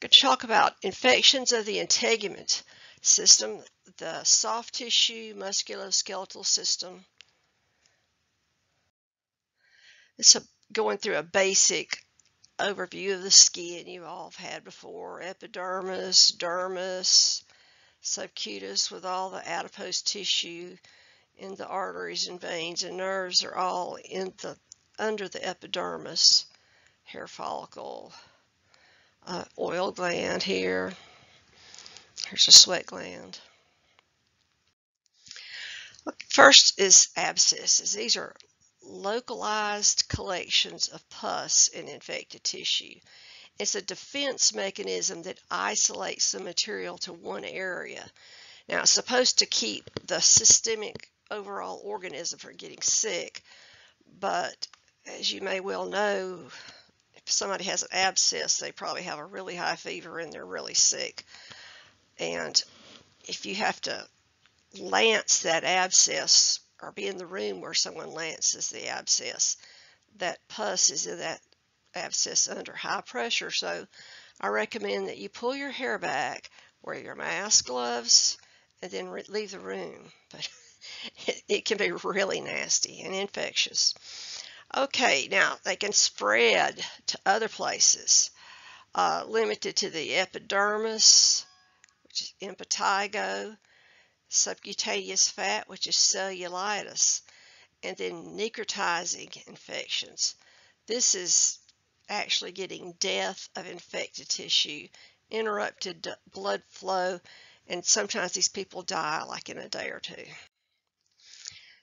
going to talk about infections of the integument system, the soft tissue musculoskeletal system. It's a, going through a basic overview of the skin you all have had before, epidermis, dermis, subcutis with all the adipose tissue in the arteries and veins and nerves are all in the under the epidermis, hair follicle, uh, oil gland here. Here's a sweat gland. First is abscesses. These are localized collections of pus in infected tissue. It's a defense mechanism that isolates the material to one area. Now, it's supposed to keep the systemic overall organism from getting sick, but as you may well know, somebody has an abscess, they probably have a really high fever and they're really sick. And if you have to lance that abscess or be in the room where someone lances the abscess, that pus is in that abscess under high pressure. So I recommend that you pull your hair back, wear your mask, gloves, and then leave the room. But it, it can be really nasty and infectious. Okay, now they can spread to other places, uh, limited to the epidermis, which is impetigo, subcutaneous fat, which is cellulitis, and then necrotizing infections. This is actually getting death of infected tissue, interrupted blood flow, and sometimes these people die like in a day or two.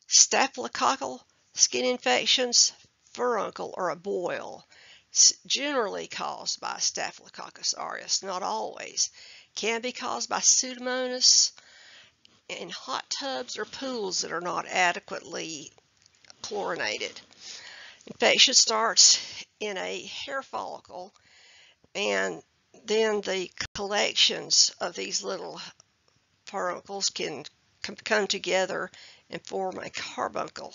Staphylococcal Skin infections, furuncle, or a boil, generally caused by Staphylococcus aureus, not always. Can be caused by Pseudomonas in hot tubs or pools that are not adequately chlorinated. Infection starts in a hair follicle and then the collections of these little furuncles can come together and form a carbuncle.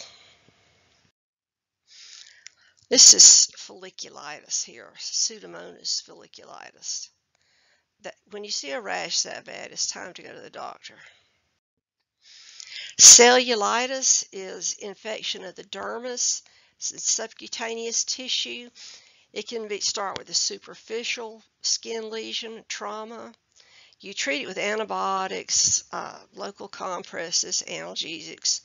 This is folliculitis here, Pseudomonas folliculitis. That when you see a rash that bad, it's time to go to the doctor. Cellulitis is infection of the dermis, subcutaneous tissue. It can be start with a superficial skin lesion, trauma. You treat it with antibiotics, uh, local compresses, analgesics.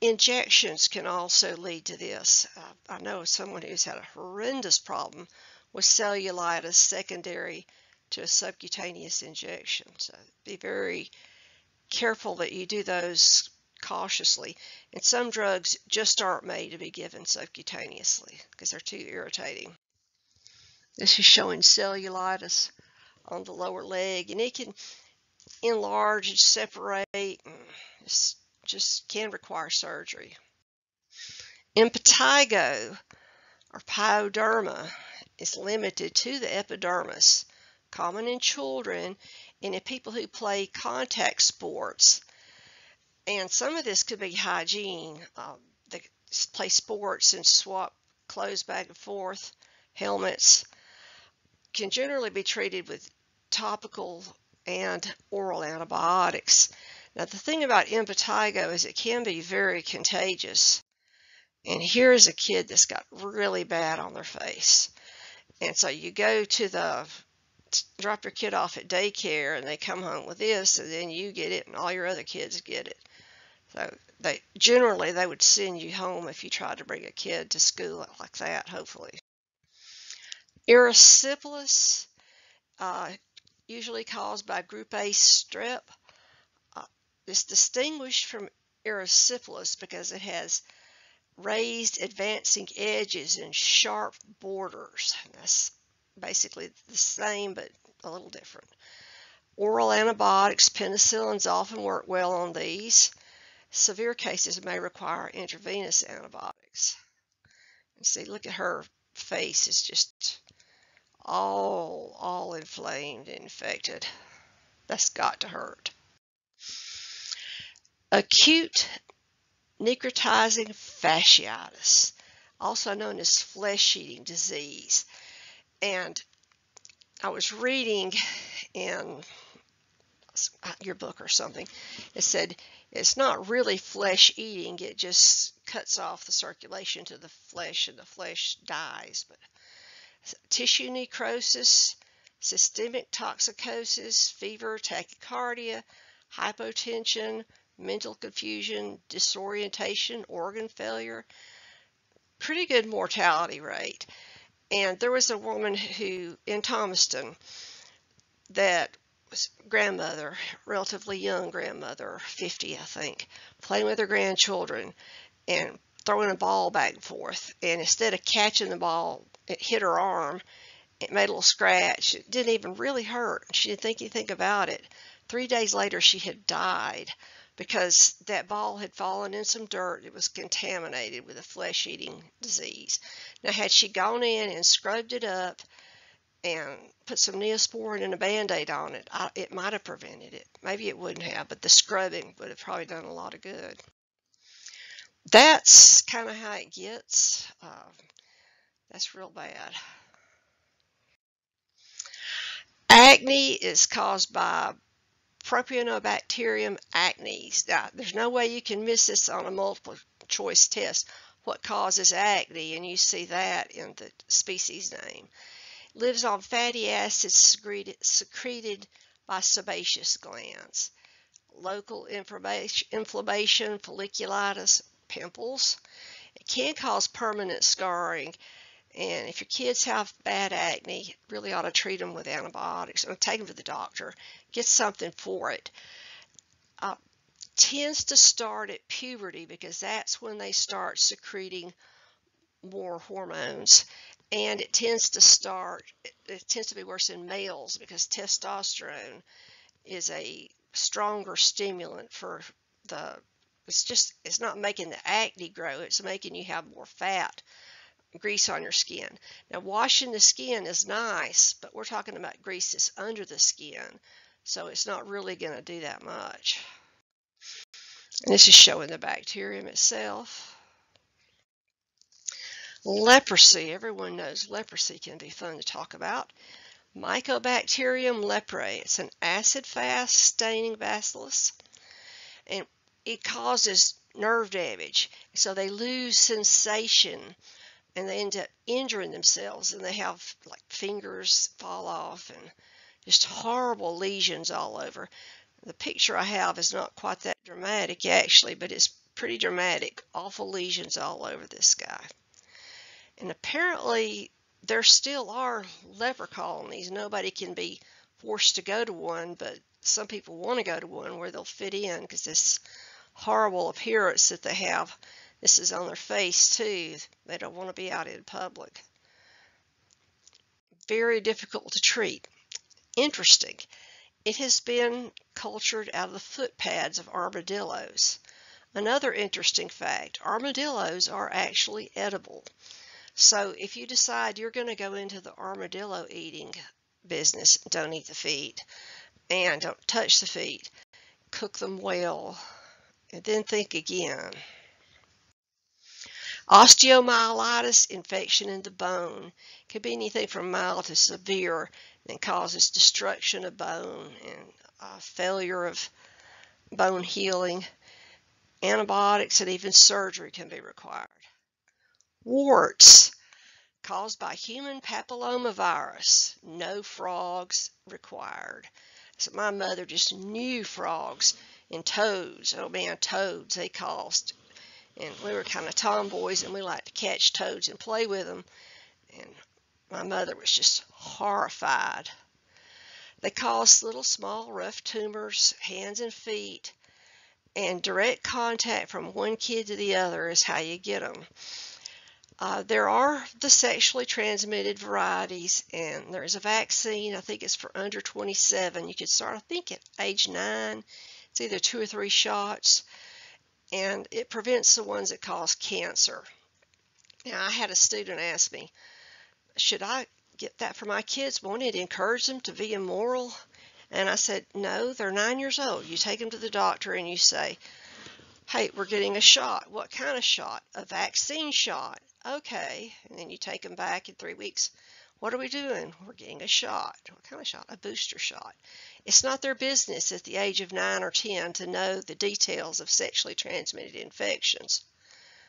Injections can also lead to this. Uh, I know someone who's had a horrendous problem with cellulitis secondary to a subcutaneous injection. So be very careful that you do those cautiously. And some drugs just aren't made to be given subcutaneously because they're too irritating. This is showing cellulitis on the lower leg and it can enlarge and separate. And just can require surgery. Impetigo or pyoderma is limited to the epidermis, common in children and in people who play contact sports. And some of this could be hygiene. Um, they play sports and swap clothes back and forth, helmets, can generally be treated with topical and oral antibiotics. Now the thing about impetigo is it can be very contagious. And here's a kid that's got really bad on their face. And so you go to the, drop your kid off at daycare and they come home with this and then you get it and all your other kids get it. So they generally they would send you home if you tried to bring a kid to school like that, hopefully. Erysipelas, uh, usually caused by group A strep. It's distinguished from erysipelas because it has raised advancing edges and sharp borders. That's basically the same but a little different. Oral antibiotics, penicillins often work well on these. Severe cases may require intravenous antibiotics. And see, look at her face is just all, all inflamed and infected. That's got to hurt acute necrotizing fasciitis, also known as flesh-eating disease. And I was reading in your book or something. It said it's not really flesh eating, it just cuts off the circulation to the flesh and the flesh dies. But tissue necrosis, systemic toxicosis, fever, tachycardia, hypotension, mental confusion, disorientation, organ failure, pretty good mortality rate. And there was a woman who in Thomaston that was grandmother, relatively young grandmother, 50 I think, playing with her grandchildren and throwing a ball back and forth. And instead of catching the ball, it hit her arm. It made a little scratch. It didn't even really hurt. She didn't think anything about it. Three days later, she had died because that ball had fallen in some dirt. It was contaminated with a flesh eating disease. Now, had she gone in and scrubbed it up and put some neosporin and a band-aid on it, I, it might have prevented it. Maybe it wouldn't have, but the scrubbing would have probably done a lot of good. That's kind of how it gets. Uh, that's real bad. Acne is caused by Propionibacterium acnes. Now, there's no way you can miss this on a multiple choice test. What causes acne? And you see that in the species name lives on fatty acids secreted, secreted by sebaceous glands. Local inflammation, folliculitis, pimples. It can cause permanent scarring. And if your kids have bad acne, really ought to treat them with antibiotics or take them to the doctor. Get something for it. Uh, tends to start at puberty because that's when they start secreting more hormones and it tends to start it tends to be worse in males because testosterone is a stronger stimulant for the it's just it's not making the acne grow it's making you have more fat grease on your skin now washing the skin is nice but we're talking about grease that's under the skin so it's not really going to do that much and this is showing the bacterium itself Leprosy, everyone knows leprosy can be fun to talk about. Mycobacterium leprae, it's an acid-fast staining bacillus, and it causes nerve damage. So they lose sensation and they end up injuring themselves and they have like fingers fall off and just horrible lesions all over. The picture I have is not quite that dramatic actually, but it's pretty dramatic. Awful lesions all over this guy. And apparently there still are leper colonies. Nobody can be forced to go to one, but some people want to go to one where they'll fit in because this horrible appearance that they have, this is on their face too. They don't want to be out in public. Very difficult to treat. Interesting. It has been cultured out of the foot pads of armadillos. Another interesting fact, armadillos are actually edible. So if you decide you're going to go into the armadillo eating business, don't eat the feet and don't touch the feet. Cook them well and then think again. Osteomyelitis, infection in the bone, can be anything from mild to severe and causes destruction of bone and uh, failure of bone healing. Antibiotics and even surgery can be required warts caused by human papillomavirus. No frogs required. So my mother just knew frogs and toads. Oh man, toads they caused. And we were kind of tomboys and we liked to catch toads and play with them. And my mother was just horrified. They cause little small rough tumors, hands and feet, and direct contact from one kid to the other is how you get them. Uh, there are the sexually transmitted varieties, and there's a vaccine. I think it's for under 27. You could start, I think, at age nine. It's either two or three shots, and it prevents the ones that cause cancer. Now, I had a student ask me, should I get that for my kids? Won't it encourage them to be immoral? And I said, no, they're nine years old. You take them to the doctor and you say, hey, we're getting a shot. What kind of shot? A vaccine shot. Okay. And then you take them back in three weeks. What are we doing? We're getting a shot. What kind of shot? A booster shot. It's not their business at the age of 9 or 10 to know the details of sexually transmitted infections.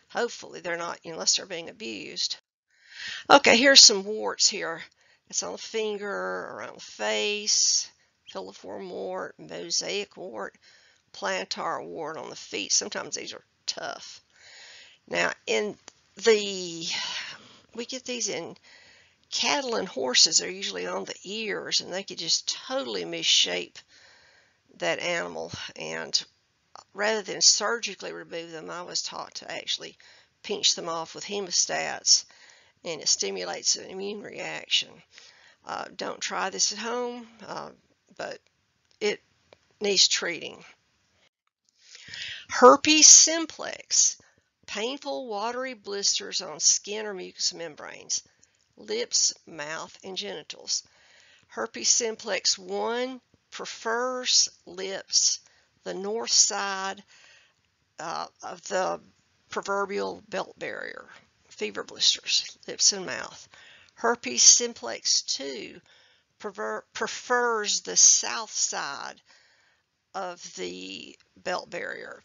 Hopefully they're not unless they're being abused. Okay, here's some warts here. It's on the finger, around the face, filiform wart, mosaic wart, plantar wart on the feet. Sometimes these are tough. Now, in the, we get these in cattle and horses. They're usually on the ears, and they could just totally misshape that animal. And rather than surgically remove them, I was taught to actually pinch them off with hemostats, and it stimulates an immune reaction. Uh, don't try this at home, uh, but it needs treating. Herpes simplex, painful watery blisters on skin or mucous membranes, lips, mouth, and genitals. Herpes simplex 1 prefers lips, the north side uh, of the proverbial belt barrier, fever blisters, lips and mouth. Herpes simplex 2 prefer, prefers the south side of the belt barrier.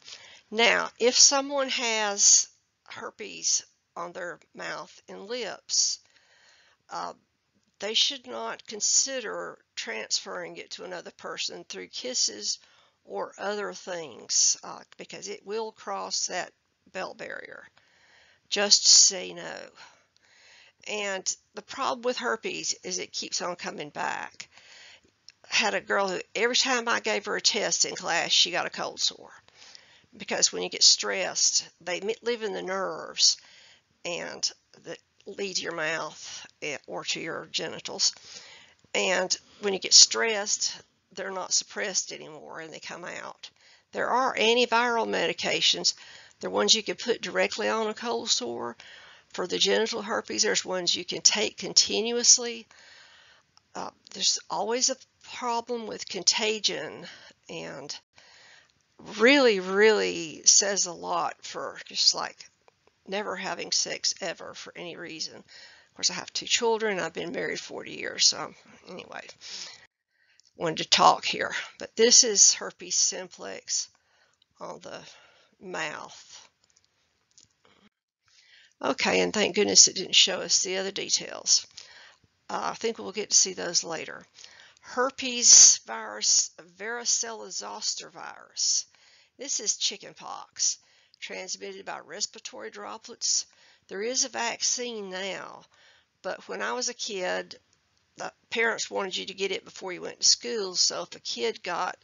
Now, if someone has herpes on their mouth and lips, uh, they should not consider transferring it to another person through kisses or other things uh, because it will cross that belt barrier. Just say no. And the problem with herpes is it keeps on coming back had a girl who every time I gave her a test in class, she got a cold sore. Because when you get stressed, they live in the nerves and that lead to your mouth eh, or to your genitals. And when you get stressed, they're not suppressed anymore and they come out. There are antiviral medications. They're ones you can put directly on a cold sore. For the genital herpes, there's ones you can take continuously. Uh, there's always a problem with contagion and really, really says a lot for just like never having sex ever for any reason. Of course, I have two children. I've been married 40 years. So anyway, wanted to talk here. But this is herpes simplex on the mouth. Okay, and thank goodness it didn't show us the other details. Uh, I think we'll get to see those later herpes virus, varicella zoster virus. This is chickenpox, transmitted by respiratory droplets. There is a vaccine now, but when I was a kid, the parents wanted you to get it before you went to school. So if a kid got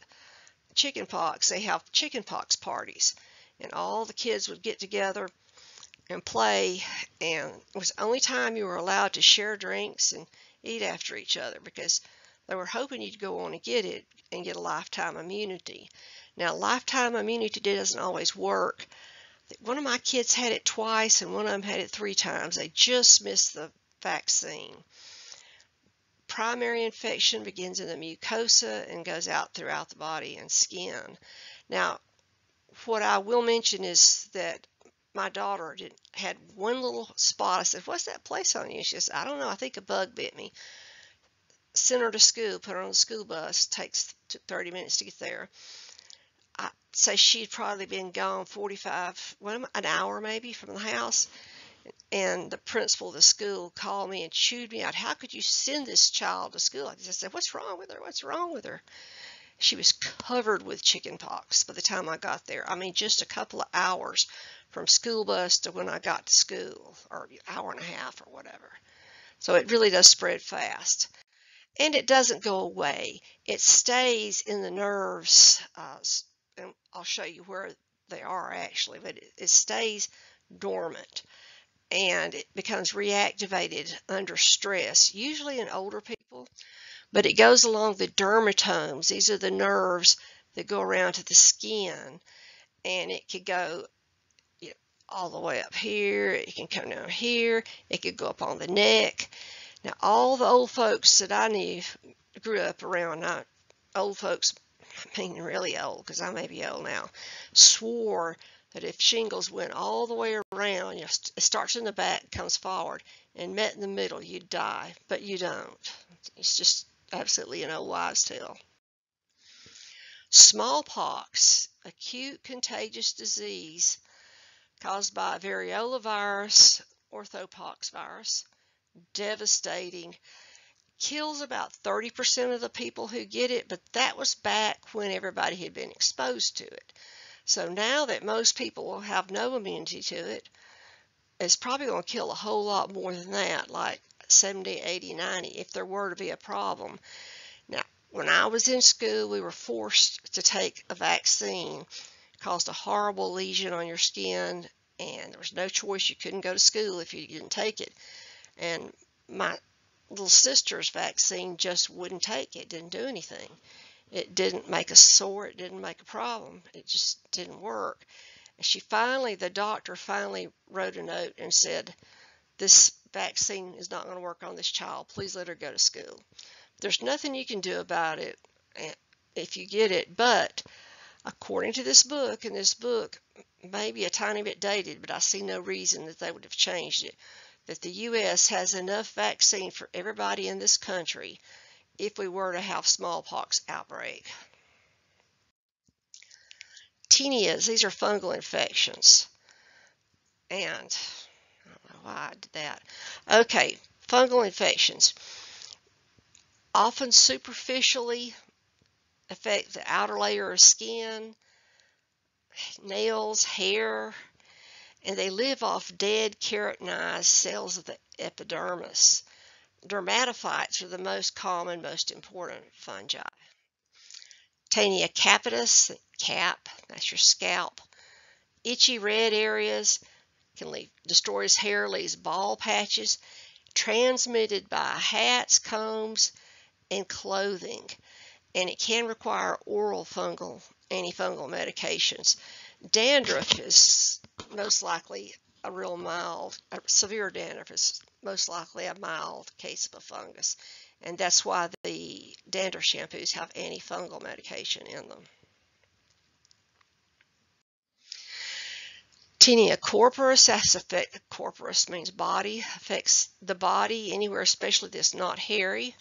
chickenpox, they have chickenpox parties, and all the kids would get together and play. And it was the only time you were allowed to share drinks and eat after each other because they were hoping you'd go on and get it and get a lifetime immunity. Now, lifetime immunity doesn't always work. One of my kids had it twice and one of them had it three times. They just missed the vaccine. Primary infection begins in the mucosa and goes out throughout the body and skin. Now, what I will mention is that my daughter did, had one little spot. I said, What's that place on you? She says, I don't know. I think a bug bit me send her to school, put her on the school bus, takes 30 minutes to get there. I'd say she'd probably been gone 45, well, an hour maybe from the house. And the principal of the school called me and chewed me out. How could you send this child to school? I said, What's wrong with her? What's wrong with her? She was covered with chicken pox by the time I got there. I mean, just a couple of hours from school bus to when I got to school, or hour and a half or whatever. So it really does spread fast and it doesn't go away. It stays in the nerves, uh, I'll show you where they are actually, but it, it stays dormant and it becomes reactivated under stress, usually in older people, but it goes along the dermatomes. These are the nerves that go around to the skin, and it could go you know, all the way up here. It can come down here. It could go up on the neck. Now, all the old folks that I knew grew up around, not old folks, I mean really old, because I may be old now, swore that if shingles went all the way around, you know, it starts in the back, comes forward, and met in the middle, you'd die, but you don't. It's just absolutely an old wives' tale. Smallpox, acute contagious disease caused by variola virus, orthopox virus, devastating, kills about 30% of the people who get it, but that was back when everybody had been exposed to it. So now that most people will have no immunity to it, it's probably going to kill a whole lot more than that, like 70, 80, 90, if there were to be a problem. Now, when I was in school, we were forced to take a vaccine. It caused a horrible lesion on your skin, and there was no choice. You couldn't go to school if you didn't take it. And my little sister's vaccine just wouldn't take it, didn't do anything. It didn't make a sore, it didn't make a problem, it just didn't work. And she finally, the doctor finally wrote a note and said, This vaccine is not going to work on this child. Please let her go to school. There's nothing you can do about it eh, if you get it, but according to this book, and this book may be a tiny bit dated, but I see no reason that they would have changed it that the U.S. has enough vaccine for everybody in this country if we were to have smallpox outbreak. Tineas, these are fungal infections. And I don't know why I did that. Okay, fungal infections. Often superficially affect the outer layer of skin, nails, hair, and they live off dead keratinized cells of the epidermis. Dermatophytes are the most common, most important fungi. Tinea capitis, cap, that's your scalp. Itchy red areas can leave, destroys hair, leaves bald patches, transmitted by hats, combs, and clothing. And it can require oral fungal, antifungal medications. Dandruff is most likely a real mild, a severe dandruff is most likely a mild case of a fungus. And that's why the dandruff shampoos have antifungal medication in them. Tinea corporis, that's affect, corporis means body, affects the body anywhere, especially that's not hairy.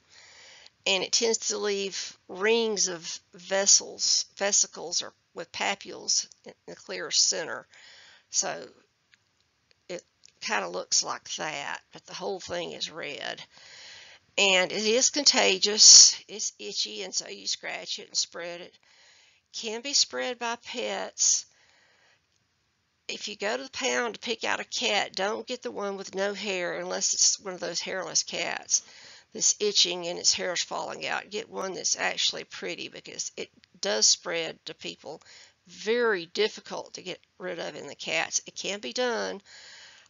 And it tends to leave rings of vessels, vesicles, or with papules in the clear center. So it kind of looks like that, but the whole thing is red. And it is contagious. It's itchy, and so you scratch it and spread it. Can be spread by pets. If you go to the pound to pick out a cat, don't get the one with no hair unless it's one of those hairless cats this itching and its hair's falling out. Get one that's actually pretty because it does spread to people. Very difficult to get rid of in the cats. It can be done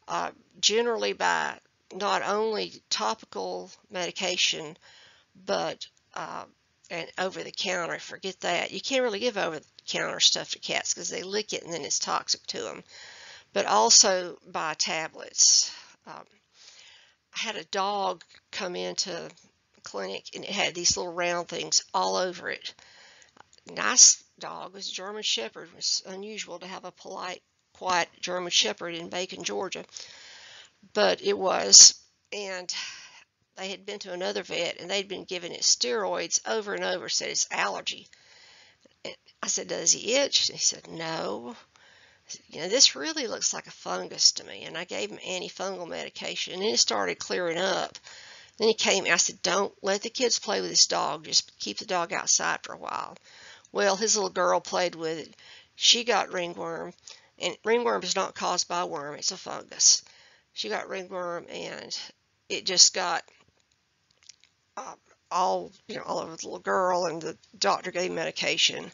uh, generally by not only topical medication, but uh, and over the counter. Forget that. You can't really give over the counter stuff to cats because they lick it and then it's toxic to them. But also by tablets. Um, I had a dog come into clinic and it had these little round things all over it. Nice dog, was a German Shepherd. It was unusual to have a polite, quiet German Shepherd in Macon, Georgia. But it was, and they had been to another vet and they'd been giving it steroids over and over, said it's allergy. And I said, does he itch? And he said, no you know, this really looks like a fungus to me. And I gave him antifungal medication and it started clearing up. Then he came I said, don't let the kids play with this dog. Just keep the dog outside for a while. Well, his little girl played with it. She got ringworm. And ringworm is not caused by a worm. It's a fungus. She got ringworm and it just got uh, all, you know, all over the little girl and the doctor gave medication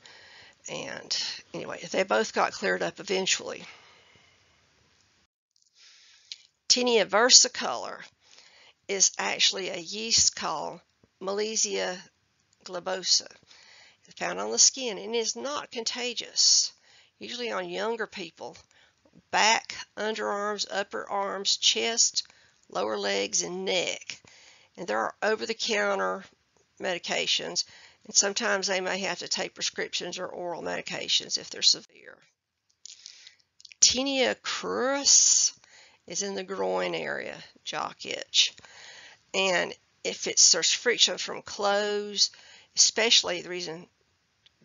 and anyway, they both got cleared up eventually. Tinea versicolor is actually a yeast called Malassezia globosa. Found on the skin and is not contagious. Usually on younger people, back, underarms, upper arms, chest, lower legs, and neck. And there are over-the-counter medications and sometimes they may have to take prescriptions or oral medications if they're severe. Tinea cruris is in the groin area, jock itch. And if it's there's friction from clothes, especially the reason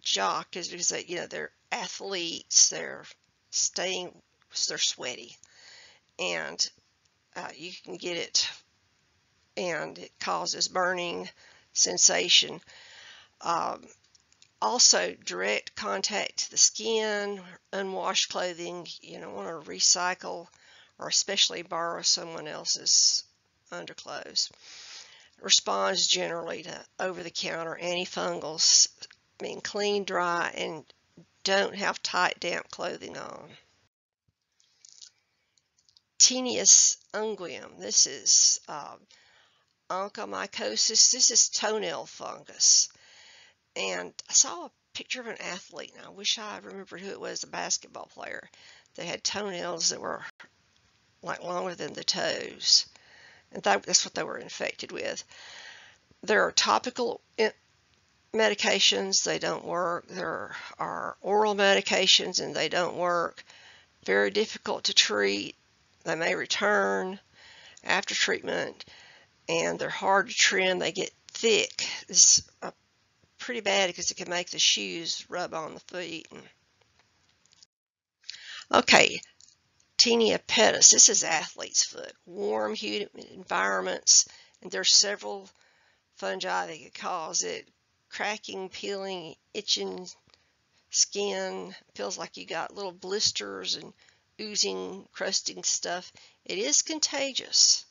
jock is because they, you know they're athletes, they're staying, they're sweaty, and uh, you can get it, and it causes burning sensation. Um, also, direct contact to the skin, unwashed clothing, you don't want to recycle or especially borrow someone else's underclothes. Responds generally to over-the-counter antifungals, mean clean, dry, and don't have tight, damp clothing on. Taenius unguium. This is um, onychomycosis. This is toenail fungus. And I saw a picture of an athlete, and I wish I remembered who it was, a basketball player. They had toenails that were like longer than the toes. And that, that's what they were infected with. There are topical medications, they don't work. There are oral medications and they don't work. Very difficult to treat. They may return after treatment and they're hard to trim. They get thick. It's pretty bad because it can make the shoes rub on the feet. Okay, tinea pedis. This is athlete's foot. Warm, humid environments, and there's several fungi that could cause it. Cracking, peeling, itching skin. Feels like you got little blisters and oozing, crusting stuff. It is contagious.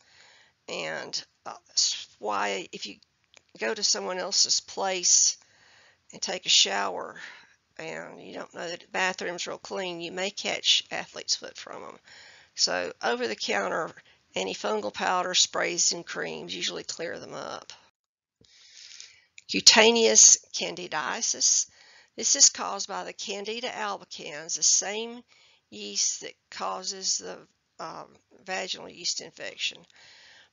And uh, that's why if you go to someone else's place and take a shower, and you don't know that the bathroom's real clean, you may catch athlete's foot from them. So over the counter antifungal powder, sprays, and creams usually clear them up. Cutaneous candidiasis. This is caused by the Candida albicans, the same yeast that causes the um, vaginal yeast infection.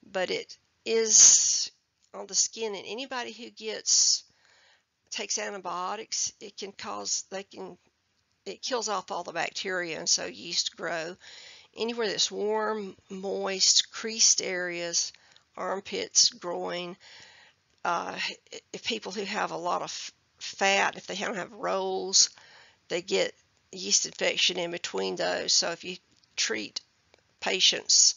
But it is on the skin, and anybody who gets takes antibiotics, it can cause, they can, it kills off all the bacteria and so yeast grow. Anywhere that's warm, moist, creased areas, armpits, groin, uh, if people who have a lot of fat, if they don't have rolls, they get yeast infection in between those. So if you treat patients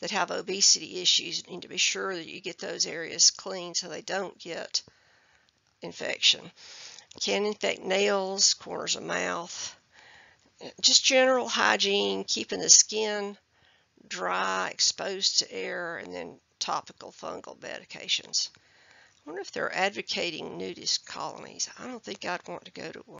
that have obesity issues, you need to be sure that you get those areas clean so they don't get infection. Can infect nails, corners of mouth. Just general hygiene, keeping the skin dry, exposed to air, and then topical fungal medications. I wonder if they're advocating nudist colonies. I don't think I'd want to go to one.